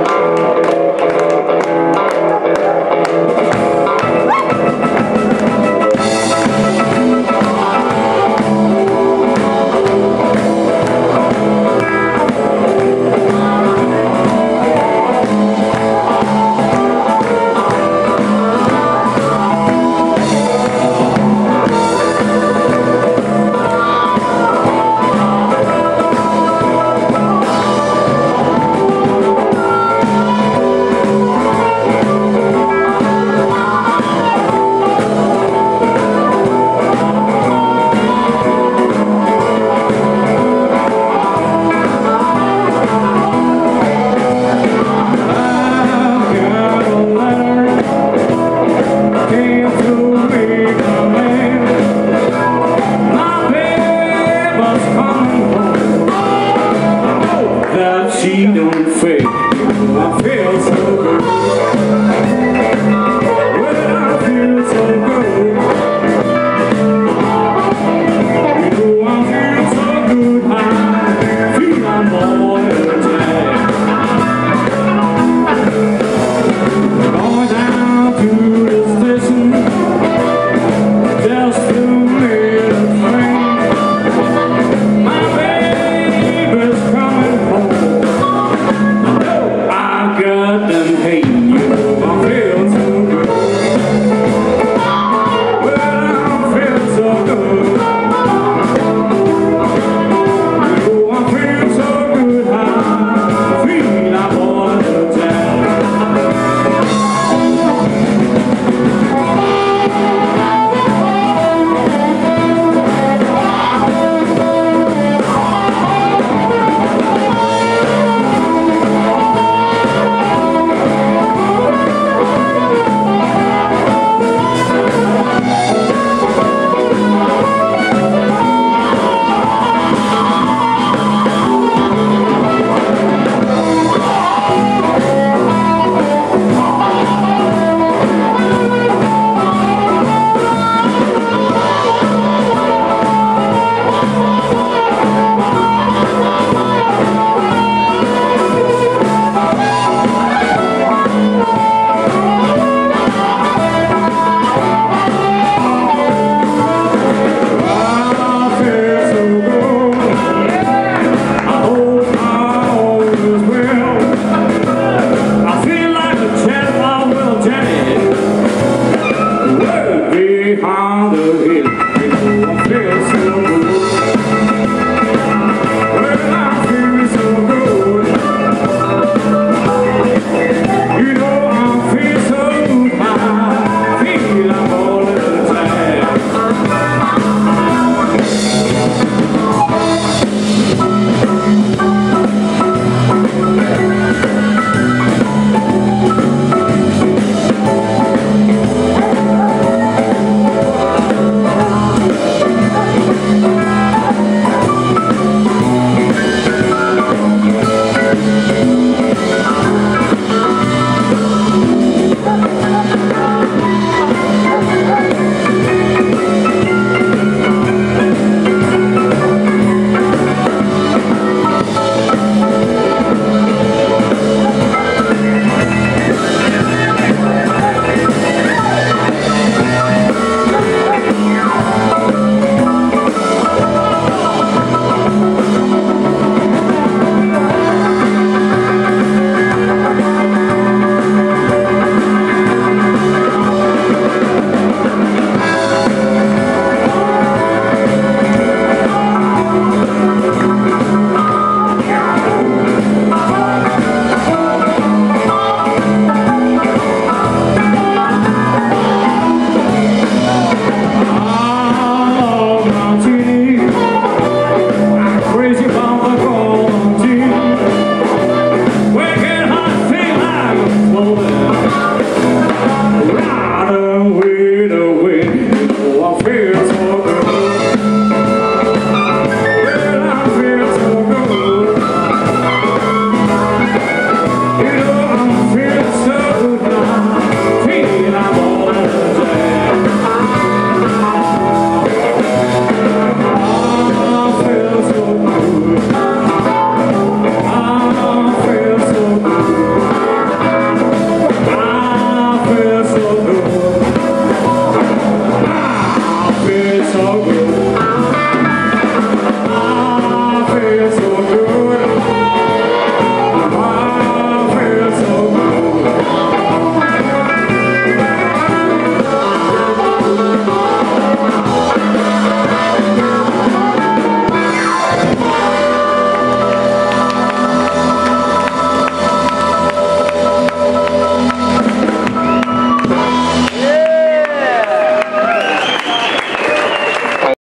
you.